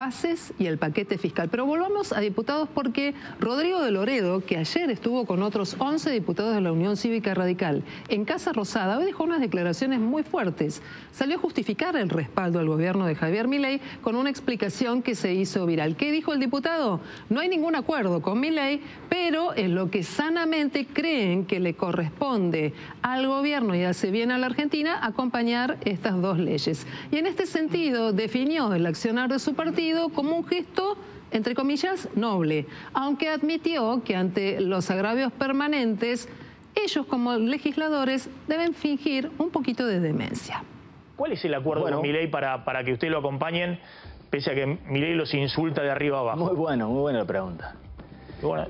Pases y el paquete fiscal. Pero volvamos a diputados porque Rodrigo de Loredo, que ayer estuvo con otros 11 diputados de la Unión Cívica Radical en Casa Rosada, hoy dejó unas declaraciones muy fuertes. Salió a justificar el respaldo al gobierno de Javier Milei con una explicación que se hizo viral. ¿Qué dijo el diputado? No hay ningún acuerdo con Milei, pero en lo que sanamente creen que le corresponde al gobierno y hace bien a la Argentina acompañar estas dos leyes. Y en este sentido definió el accionar de su partido como un gesto entre comillas, noble, aunque admitió que ante los agravios permanentes, ellos como legisladores deben fingir un poquito de demencia. ¿Cuál es el acuerdo con Milei para, para que usted lo acompañen, pese a que Milei los insulta de arriba abajo? Muy bueno, muy buena la pregunta.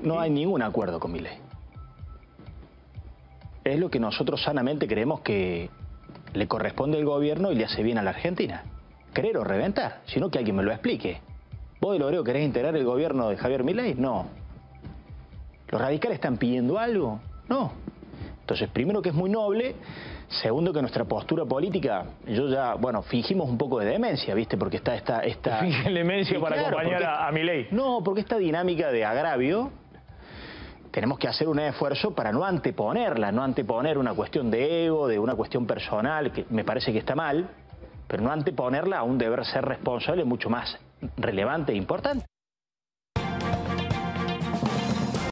no hay ningún acuerdo con Milei. Es lo que nosotros sanamente creemos que le corresponde al gobierno y le hace bien a la Argentina querer o reventar, sino que alguien me lo explique. ¿Vos de Loreo querés integrar el gobierno de Javier Milei? No. ¿Los radicales están pidiendo algo? No. Entonces, primero que es muy noble, segundo que nuestra postura política, yo ya, bueno, fingimos un poco de demencia, ¿viste? Porque está esta... esta... demencia para acompañar a, a Milei. No, porque esta dinámica de agravio tenemos que hacer un esfuerzo para no anteponerla, no anteponer una cuestión de ego, de una cuestión personal, que me parece que está mal, pero no anteponerla a un deber ser responsable mucho más relevante e importante.